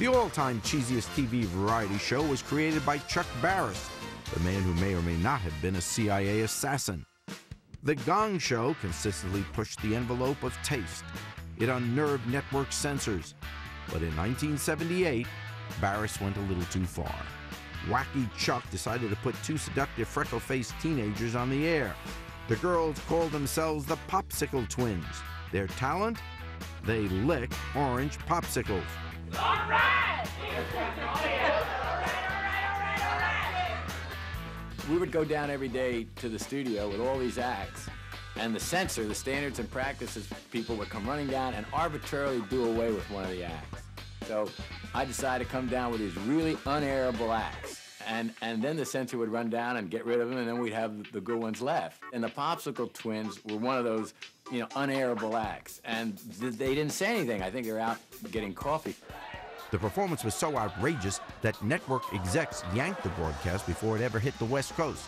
The all-time cheesiest TV variety show was created by Chuck Barris, the man who may or may not have been a CIA assassin. The Gong Show consistently pushed the envelope of taste. It unnerved network censors. But in 1978, Barris went a little too far. Wacky Chuck decided to put two seductive freckle-faced teenagers on the air. The girls called themselves the Popsicle Twins. Their talent? They lick orange popsicles. All right! We would go down every day to the studio with all these acts, and the censor, the standards and practices people would come running down and arbitrarily do away with one of the acts. So I decided to come down with these really unairable acts. And, and then the censor would run down and get rid of them, and then we'd have the good ones left. And the Popsicle Twins were one of those, you know, unairable acts. And th- they didn't say anything. I think they were out getting coffee. The performance was so outrageous that network execs yanked the broadcast before it ever hit the West Coast.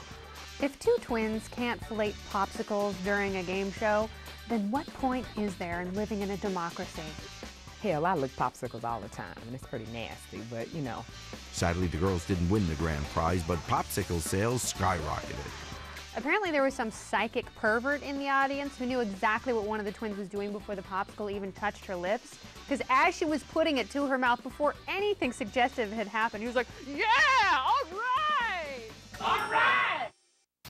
If two twins can't fillet popsicles during a game show, then what point is there in living in a democracy? Hell, I lick popsicles all the time, and it's pretty nasty, but you know. Sadly, the girls didn't win the grand prize, but popsicle sales skyrocketed. Apparently, there was some psychic pervert in the audience who knew exactly what one of the twins was doing before the popsicle even touched her lips. Because as she was putting it to her mouth before anything suggestive had happened, he was like, Yeah,